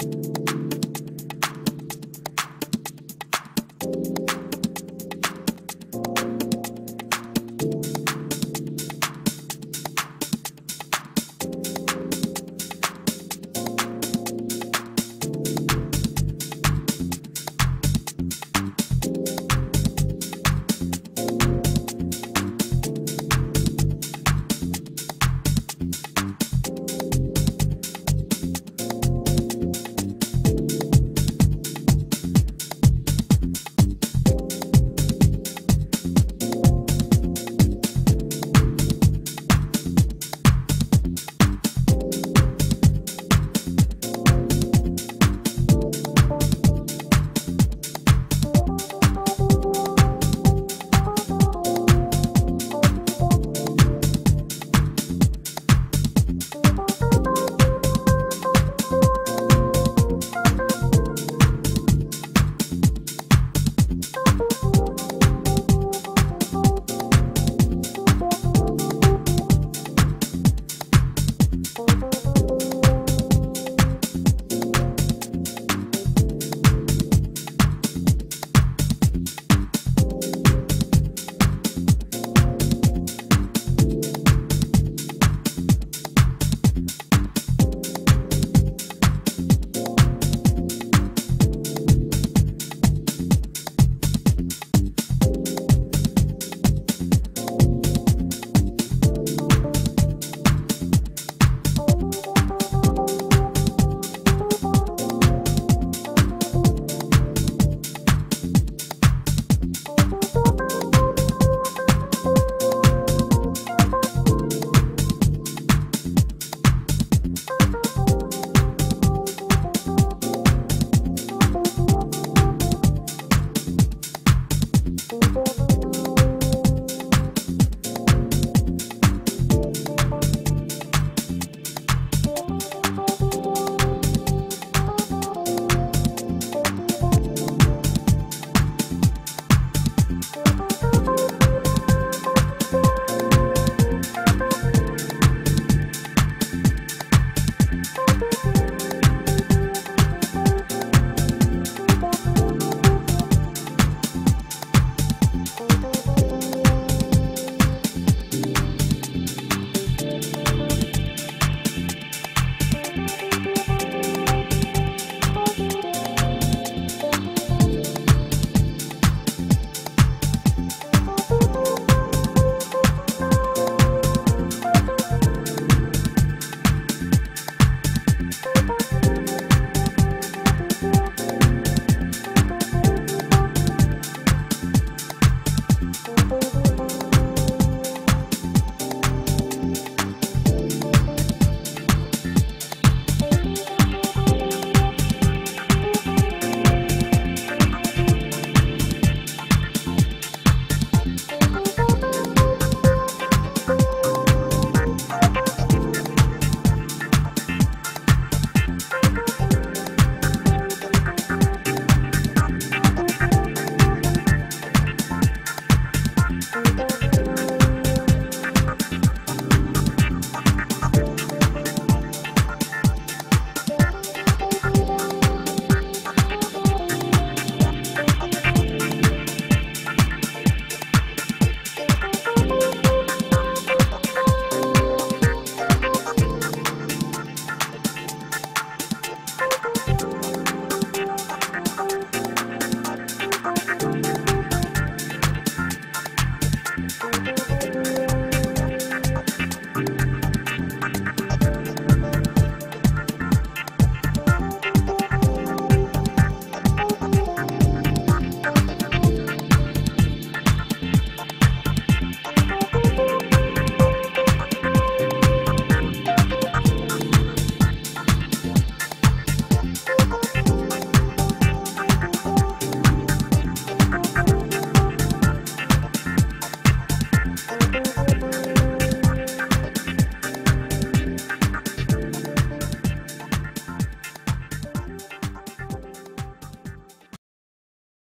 you